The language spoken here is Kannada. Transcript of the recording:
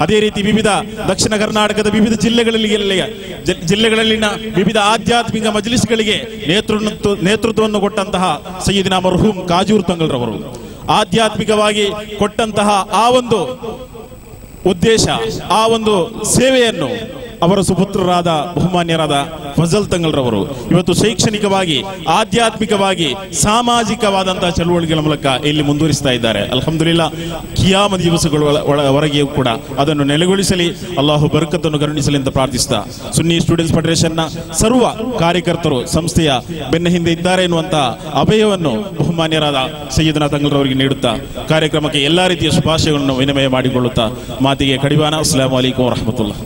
ಅದೇ ರೀತಿ ವಿವಿಧ ದಕ್ಷಿಣ ಕರ್ನಾಟಕದ ವಿವಿಧ ಜಿಲ್ಲೆಗಳಲ್ಲಿ ಜಿಲ್ಲೆಗಳಲ್ಲಿನ ವಿವಿಧ ಆಧ್ಯಾತ್ಮಿಕ ಮಜಲಿಸ್ಗಳಿಗೆ ನೇತೃತ್ವ, ನೇತೃತ್ವವನ್ನು ಕೊಟ್ಟಂತಹ ಸಯ್ಯದಿನ ಮರ್ಹೂಮ್ ಕಾಜೂರ್ ತಂಗಲ್ರವರು ಆಧ್ಯಾತ್ಮಿಕವಾಗಿ ಕೊಟ್ಟಂತಹ ಆ ಒಂದು ಉದ್ದೇಶ, ಆ ಒಂದು ಸೇವೆಯನ್ನು ಅವರ ಸುಪುತ್ರರಾದ, ಬಹುಮಾನ್ಯರಾದ ಫಜಲ್ ತಂಗಲ್ರವರು ಇವತ್ತು ಶೈಕ್ಷಣಿಕವಾಗಿ, ಆಧ್ಯಾತ್ಮಿಕವಾಗಿ, ಸಾಮಾಜಿಕವಾದಂತಹ ಚಳುವಳಿಗಳ ಮೂಲಕ ಇಲ್ಲಿ ಮುಂದುವರಿಸ್ತಾ ಇದ್ದಾರೆ. ಅಲ್ಹಮ್ದುಲಿಲ್ಲಾ ಕಿಯಾಮ ದಿವಸಗಳು ಹೊರಗೆಯೂ ಕೂಡ ಅದನ್ನು ನೆಲೆಗೊಳಿಸಲಿ, ಅಲ್ಲಾಹು ಬರಕತ್ತನ್ನು ಕರುಣಿಸಲಿ ಅಂತ ಪ್ರಾರ್ಥಿಸ್ತಾ. ಸುನ್ನಿ ಸ್ಟೂಡೆಂಟ್ಸ್ ಫೆಡರೇಷನ್ನ ಸರ್ವ ಕಾರ್ಯಕರ್ತರು, ಸಂಸ್ಥೆಯ ಬೆನ್ನ ಹಿಂದೆ ಇದ್ದಾರೆ ಎನ್ನುವಂತಹ ಅಭಯವನ್ನು ಬಹುಮಾನ್ಯರಾದ ಸೈಯದ್ನ ತಂಗಲ್ರವರಿಗೆ ನೀಡುತ್ತಾ, ಕಾರ್ಯಕ್ರಮಕ್ಕೆ ಎಲ್ಲಾ ರೀತಿಯ ಶುಭಾಶಯಗಳನ್ನು ವಿನಿಮಯ ಮಾಡಿಕೊಳ್ಳುತ್ತಾ, ಮಾತಿಗೆ ಕಡಿವಾನ ಅಸ್ಲಾಂ ವರಹಮತುಲ್ಲಾ